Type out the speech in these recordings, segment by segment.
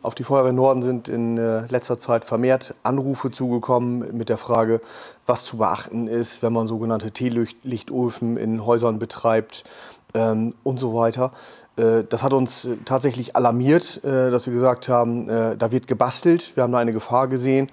Auf die Feuerwehr Norden sind in äh, letzter Zeit vermehrt Anrufe zugekommen mit der Frage, was zu beachten ist, wenn man sogenannte Teelichtöfen in Häusern betreibt ähm, und so weiter. Äh, das hat uns tatsächlich alarmiert, äh, dass wir gesagt haben, da wird gebastelt, wir haben da eine Gefahr gesehen.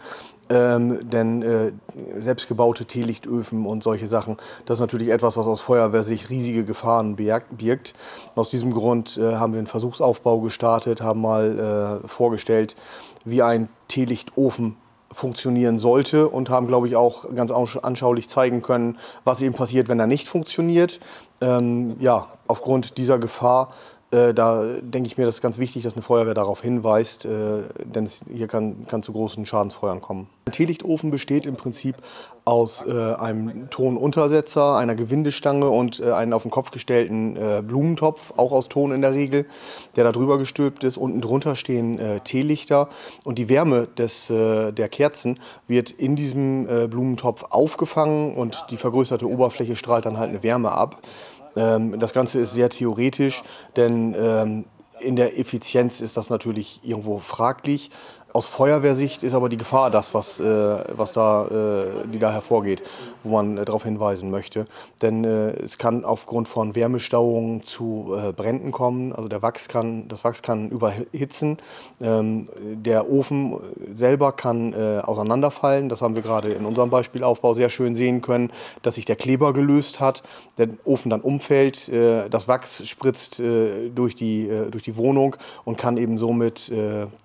Ähm, denn äh, selbstgebaute Teelichtöfen und solche Sachen, das ist natürlich etwas, was aus Feuerwehrsicht riesige Gefahren birgt. aus diesem Grund äh, haben wir einen Versuchsaufbau gestartet, haben mal äh, vorgestellt, wie ein Teelichtofen funktionieren sollte und haben, glaube ich, auch ganz anschaulich zeigen können, was eben passiert, wenn er nicht funktioniert. Ähm, ja, aufgrund dieser Gefahr da denke ich mir, das ist ganz wichtig, dass eine Feuerwehr darauf hinweist, äh, denn es hier kann, kann zu großen Schadensfeuern kommen. Ein Teelichtofen besteht im Prinzip aus äh, einem Tonuntersetzer, einer Gewindestange und äh, einem auf den Kopf gestellten äh, Blumentopf, auch aus Ton in der Regel, der da drüber gestülpt ist. Unten drunter stehen äh, Teelichter und die Wärme des, der Kerzen wird in diesem Blumentopf aufgefangen und die vergrößerte Oberfläche strahlt dann halt eine Wärme ab. Ähm, das Ganze ist sehr theoretisch, denn ähm, in der Effizienz ist das natürlich irgendwo fraglich. Aus Feuerwehrsicht ist aber die Gefahr das, was, äh, was da, äh, die da hervorgeht, wo man äh, darauf hinweisen möchte. Denn äh, es kann aufgrund von Wärmestauungen zu äh, Bränden kommen. Also der Wachs kann, das Wachs kann überhitzen. Ähm, der Ofen selber kann auseinanderfallen. Das haben wir gerade in unserem Beispielaufbau sehr schön sehen können, dass sich der Kleber gelöst hat, der Ofen dann umfällt, das Wachs spritzt durch, die, durch die Wohnung und kann eben somit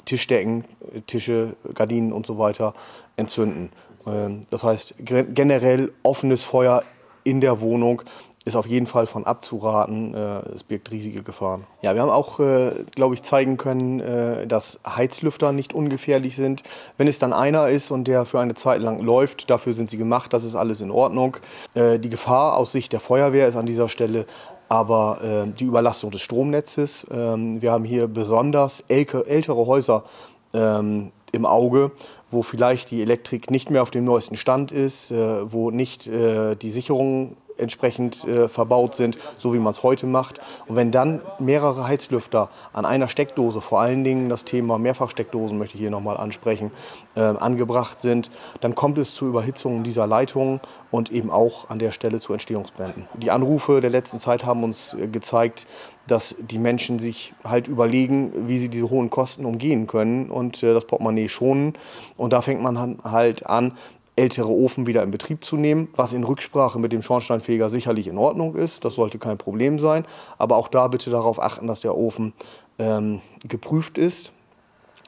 Tischdecken, Tische, Gardinen und so weiter entzünden. Ähm, das heißt, generell offenes Feuer in der Wohnung ist auf jeden Fall von abzuraten. Äh, es birgt riesige Gefahren. Ja, wir haben auch, äh, glaube ich, zeigen können, äh, dass Heizlüfter nicht ungefährlich sind. Wenn es dann einer ist und der für eine Zeit lang läuft, dafür sind sie gemacht, das ist alles in Ordnung. Die Gefahr aus Sicht der Feuerwehr ist an dieser Stelle aber die Überlastung des Stromnetzes. Ähm, wir haben hier besonders ältere Häuser ähm, im Auge, wo vielleicht die Elektrik nicht mehr auf dem neuesten Stand ist, äh, wo nicht äh, die Sicherungen entsprechend äh, verbaut sind, so wie man es heute macht. Und wenn dann mehrere Heizlüfter an einer Steckdose, vor allen Dingen das Thema Mehrfachsteckdosen möchte ich hier nochmal ansprechen, äh, angebracht sind, dann kommt es zu Überhitzungen dieser Leitungen und eben auch an der Stelle zu Entstehungsbränden. Die Anrufe der letzten Zeit haben uns äh, gezeigt, dass die Menschen sich halt überlegen, wie sie diese hohen Kosten umgehen können und äh, das Portemonnaie schonen. Und da fängt man halt an, ältere Ofen wieder in Betrieb zu nehmen, was in Rücksprache mit dem Schornsteinfeger sicherlich in Ordnung ist. Das sollte kein Problem sein. Aber auch da bitte darauf achten, dass der Ofen ähm, geprüft ist.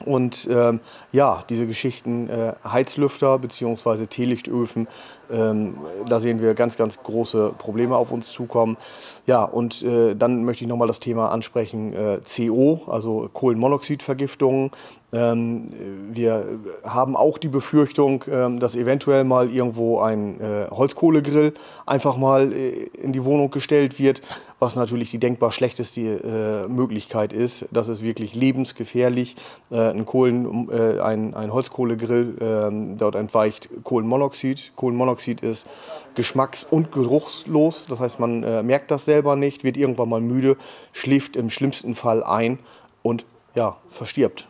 Und ähm, ja, diese Geschichten äh, Heizlüfter bzw. Teelichtöfen, ähm, da sehen wir ganz, ganz große Probleme auf uns zukommen. Ja, und äh, dann möchte ich nochmal das Thema ansprechen, äh, CO, also Kohlenmonoxidvergiftung. Ähm, wir haben auch die Befürchtung, ähm, dass eventuell mal irgendwo ein äh, Holzkohlegrill einfach mal äh, in die Wohnung gestellt wird, was natürlich die denkbar schlechteste äh, Möglichkeit ist. Das ist wirklich lebensgefährlich. ein, Kohlen, ein, ein Holzkohlegrill, ähm, dort entweicht Kohlenmonoxid. Kohlenmonoxid ist geschmacks- und geruchslos, das heißt, man merkt das selber nicht, wird irgendwann mal müde, schläft im schlimmsten Fall ein und ja, verstirbt.